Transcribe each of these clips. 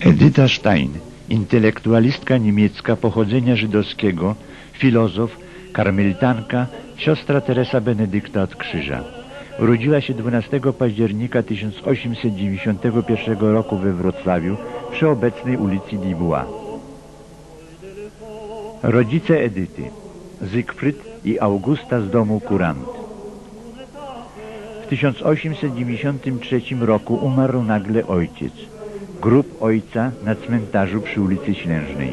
Edyta Stein, intelektualistka niemiecka pochodzenia żydowskiego, filozof, karmelitanka, siostra Teresa Benedykta od Krzyża. Urodziła się 12 października 1891 roku we Wrocławiu przy obecnej ulicy Dubois. Rodzice Edyty Zygfryd i Augusta z domu Kurant. W 1893 roku umarł nagle ojciec. Grób ojca na cmentarzu przy ulicy Ślężnej.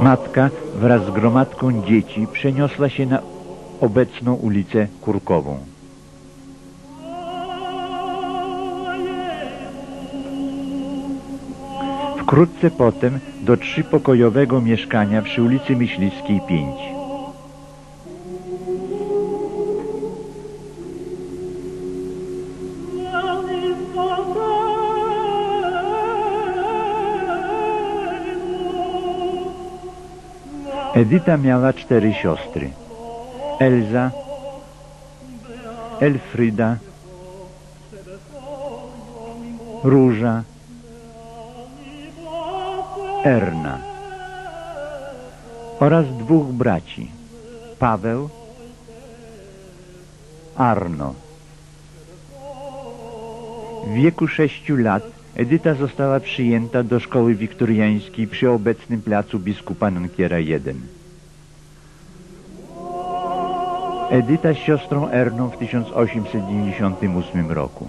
Matka wraz z gromadką dzieci przeniosła się na obecną ulicę Kurkową. Wkrótce potem do trzypokojowego mieszkania przy ulicy Myśliwskiej 5. Edyta miała cztery siostry. Elza, Elfryda, Róża, Erna oraz dwóch braci, Paweł, Arno. W wieku sześciu lat Edyta została przyjęta do szkoły wiktoriańskiej przy obecnym placu biskupa Nankiera I. Edyta z siostrą Erną w 1898 roku.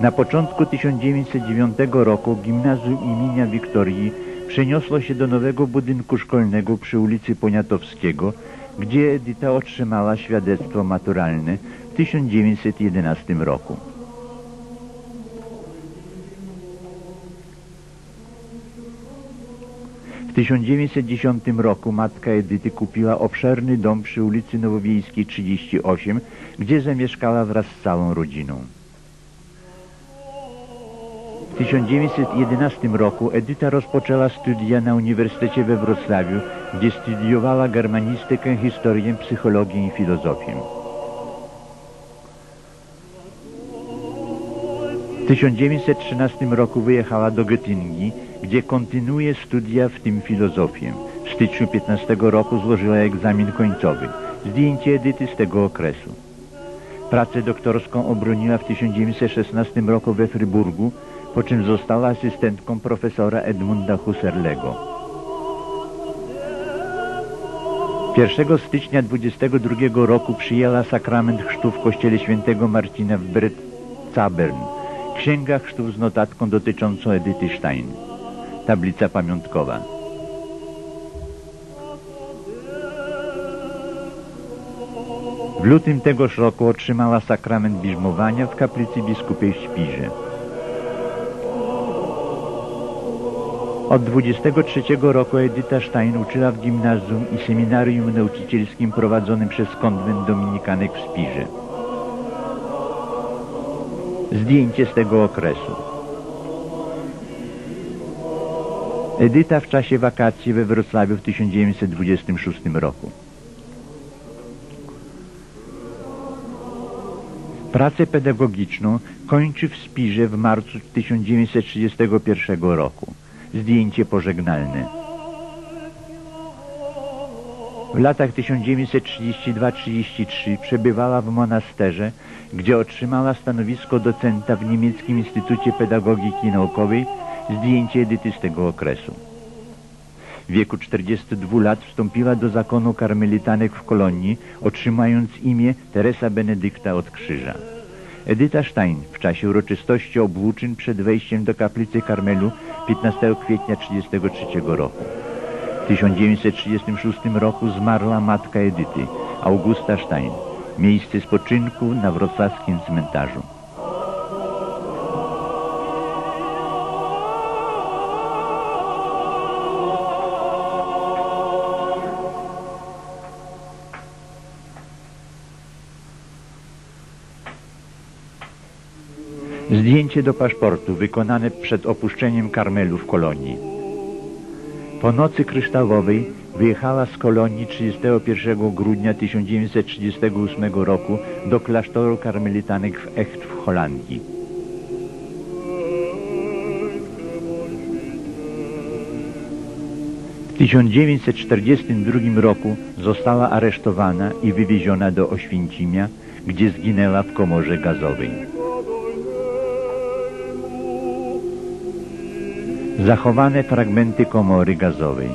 Na początku 1909 roku gimnazjum imienia Wiktorii przeniosło się do nowego budynku szkolnego przy ulicy Poniatowskiego, gdzie Edyta otrzymała świadectwo maturalne w 1911 roku. W 1910 roku matka Edyty kupiła obszerny dom przy ulicy Nowowiejskiej 38, gdzie zamieszkała wraz z całą rodziną. W 1911 roku Edyta rozpoczęła studia na Uniwersytecie we Wrocławiu, gdzie studiowała germanistykę, historię, psychologię i filozofię. W 1913 roku wyjechała do Göttingi, gdzie kontynuuje studia, w tym filozofię. W styczniu 15 roku złożyła egzamin końcowy. Zdjęcie Edyty z tego okresu. Pracę doktorską obroniła w 1916 roku we Fryburgu, po czym została asystentką profesora Edmunda Husserlego. 1 stycznia 22 roku przyjęła sakrament chrztu w kościele świętego Marcina w Zabern. Księga chrztów z notatką dotyczącą Edyty Stein. Tablica pamiątkowa. Lutym tegoż roku otrzymała sakrament bierzmowania w kaplicy biskupiej w Śpirze. Od 23 roku Edyta Stein uczyła w gimnazjum i seminarium nauczycielskim prowadzonym przez konwent Dominikanek w Spirze. Zdjęcie z tego okresu. Edyta w czasie wakacji we Wrocławiu w 1926 roku. Pracę pedagogiczną kończy w Spirze w marcu 1931 roku zdjęcie pożegnalne. W latach 1932-33 przebywała w monasterze, gdzie otrzymała stanowisko docenta w Niemieckim Instytucie Pedagogiki Naukowej, zdjęcie Edyty z tego okresu. W wieku 42 lat wstąpiła do zakonu karmelitanek w Kolonii, otrzymując imię Teresa Benedykta od Krzyża. Edyta Stein w czasie uroczystości obłóczyn przed wejściem do kaplicy Karmelu 15 kwietnia 1933 roku. W 1936 roku zmarła matka Edyty, Augusta Stein. Miejsce spoczynku na wrocławskim cmentarzu. Zdjęcie do paszportu wykonane przed opuszczeniem Karmelu w kolonii. Po nocy kryształowej wyjechała z kolonii 31 grudnia 1938 roku do klasztoru karmelitanek w Echt w Holandii. W 1942 roku została aresztowana i wywieziona do Oświęcimia, gdzie zginęła w komorze gazowej. Zachowane fragmenty komory gazowej.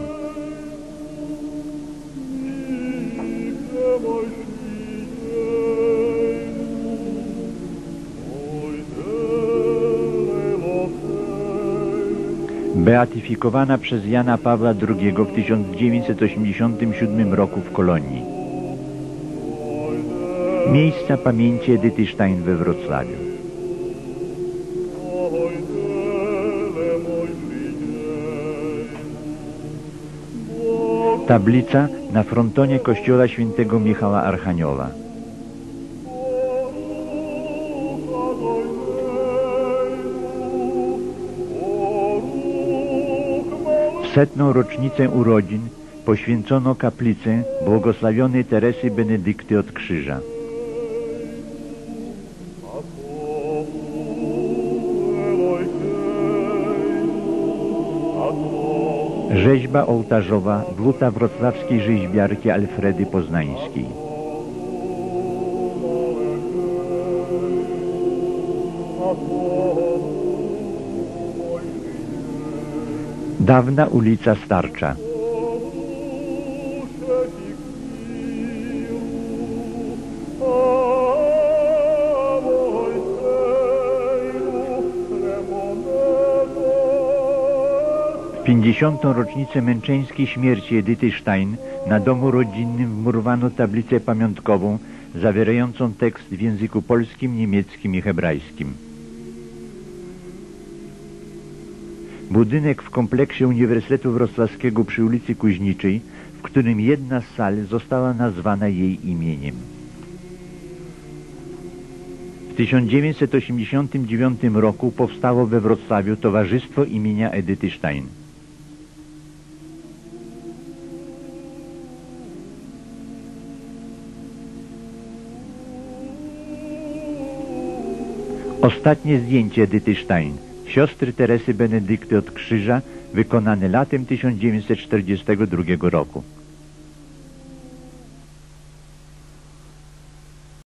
Beatyfikowana przez Jana Pawła II w 1987 roku w Kolonii. Miejsca pamięci Edyty Stein we Wrocławiu. Tablica na frontonie kościoła świętego Michała Archanioła. W setną rocznicę urodzin poświęcono kaplicę błogosławionej Teresy Benedykty od Krzyża. Rzeźba ołtarzowa dłuta wrocławskiej rzeźbiarki Alfredy Poznańskiej. Dawna ulica Starcza. 50. rocznicę męczeńskiej śmierci Edyty Stein na domu rodzinnym wmurowano tablicę pamiątkową zawierającą tekst w języku polskim, niemieckim i hebrajskim. Budynek w kompleksie Uniwersytetu Wrocławskiego przy ulicy Kuźniczej, w którym jedna z sal została nazwana jej imieniem. W 1989 roku powstało we Wrocławiu Towarzystwo imienia Edyty Stein. Ostatnie zdjęcie Edyty Stein, siostry Teresy Benedykty od Krzyża, wykonane latem 1942 roku.